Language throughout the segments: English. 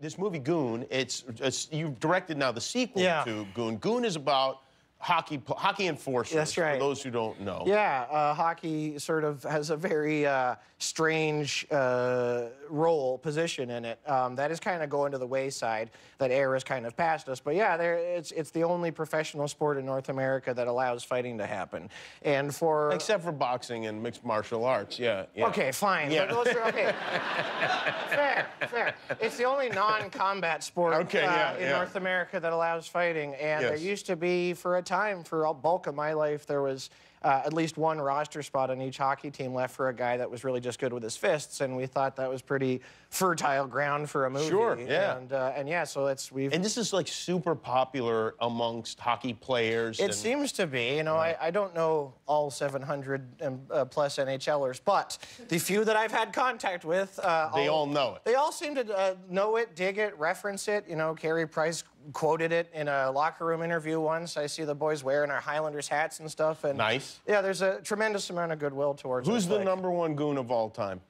this movie Goon. It's, it's you've directed now the sequel Yeah. to Goon. Goon is about hockey hockey enforcers. That's right. For those who don't know. Yeah, uh, hockey sort of has a very uh, strange uh, role position in it. Um, that is kind of going to the wayside. That era is kind of past us. But yeah, there, it's it's the only professional sport in North America that allows fighting to happen. And for Except for boxing and mixed martial arts. Yeah. yeah. Okay, fine. Yeah. Those are- okay. fair, fair. It's the only non-combat sport Okay, uh, yeah, in yeah. North America that allows fighting. And there used to be, for a time, for a bulk of my life, there was uh, at least one roster spot on each hockey team left for a guy that was really just good with his fists, and we thought that was pretty fertile ground for a movie. Sure, yeah. And uh, and yeah, so it's we've. And this is like super popular amongst hockey players. It and- seems to be. You know, I, I don't know all 700 and, uh, plus NHLers, but the few that I've had contact with, uh, They all know it. They all seem to uh, know it, dig it, reference it. You know, Carey Price quoted it in a locker room interview once. I see the boys wearing our Highlanders hats and stuff. And Nice. Yeah, there's a tremendous amount of goodwill towards. Who's the Like- number one goon of all time?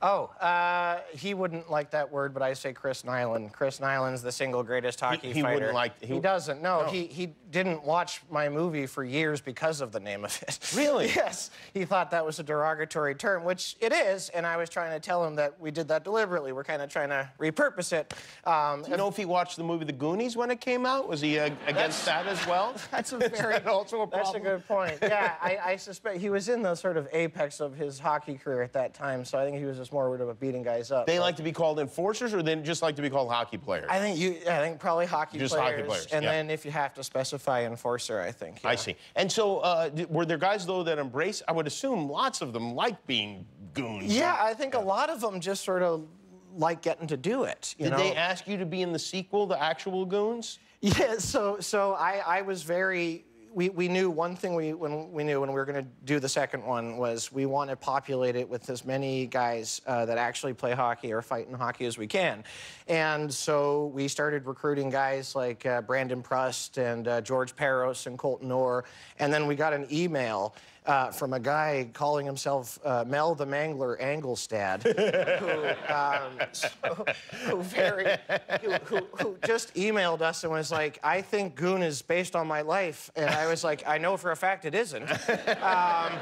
Oh, uh, he wouldn't like that word, but I say Chris Nilan. Chris Nilan's the single greatest hockey he fighter. wouldn't like- He, he- doesn't. No, No. he he didn't watch my movie for years because of the name of it. Really? yes. He thought that was a derogatory term, which it is, and I was trying to tell him that we did that deliberately. We're kind of trying to repurpose it. Um, Do you know if he watched the movie The Goonies when it came out? Was he uh, against that as well? That's a very that also a That's a good point. Yeah, I, I suspect he was in the sort of apex of his hockey career at that time, so I think he was just more worried about beating guys up. They but- like to be called enforcers, or they just like to be called hockey players? I think you. I think probably hockey Just players. hockey players, And yeah. then if you have to specify enforcer, I think. I see. And so, uh, were there guys though that embrace? I would assume lots of them like being goons. Yeah, I think a lot of them just sort of like getting to do it. You Did know? they ask you to be in the sequel, the actual goons? Yeah, so so I, I was very we, we knew one thing we when we knew when we were going to do the second one was we want to populate it with as many guys uh, that actually play hockey or fight in hockey as we can, and so we started recruiting guys like uh, Brandon Prust and uh, George Parros and Colton Orr, and then we got an email. Uh, from a guy calling himself uh, Mel the Mangler Angelstad, who, um, so- who very, who, who, who just emailed us and was like, "I think Goon is based on my life," and I was like, "I know for a fact it isn't." Um,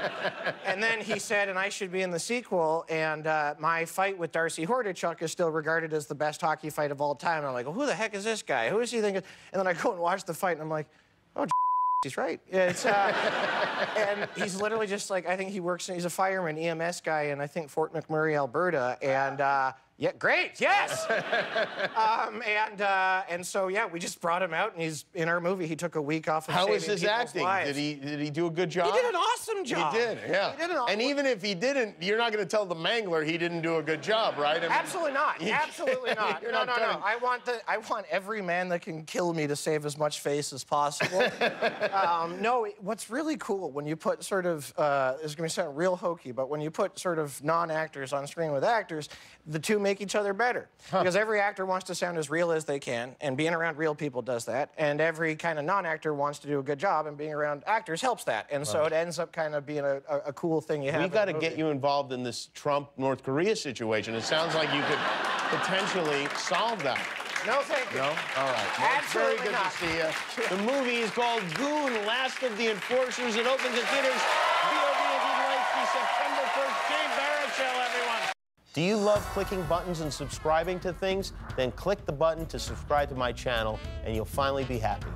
and then he said, "And I should be in the sequel." And uh, my fight with Darcy Hordichuk is still regarded as the best hockey fight of all time. And I'm like, well, "Who the heck is this guy? Who is he thinking?" And then I go and watch the fight, and I'm like. He's right. It's, uh, and he's literally just like I think he works. He's a fireman, EMS guy, and I think Fort McMurray, Alberta. And uh, yeah, great, yes. um, and uh, and so yeah, we just brought him out, and he's in our movie. He took a week off of How was his acting? lives. Did he did he do a good job? He did an awesome job. He did, yeah. He did an aw- and even if he didn't, you're not going to tell the mangler he didn't do a good job, right? I mean, Absolutely not. Absolutely not. no, not no, no. I want the I want every man that can kill me to save as much face as possible. um, no, what's really cool when you put sort of uh, this is going to sound real hokey, but when you put sort of non-actors on screen with actors, the two make each other better because every actor wants to sound as real as they can, and being around real people does that, and every kind of non-actor wants to do a good job, and being around actors helps that, and so it ends up kind of being a, a, a cool thing you have. We got to get you involved in this Trump North Korea situation. It sounds like you could potentially solve that. No, thank you. No? All right. Well, it's very Absolutely good not. to see you. The movie is called Goon, Last of the Enforcers. It opens in theaters Do you love clicking buttons and subscribing to things? Then click the button to subscribe to my channel, and you'll finally be happy.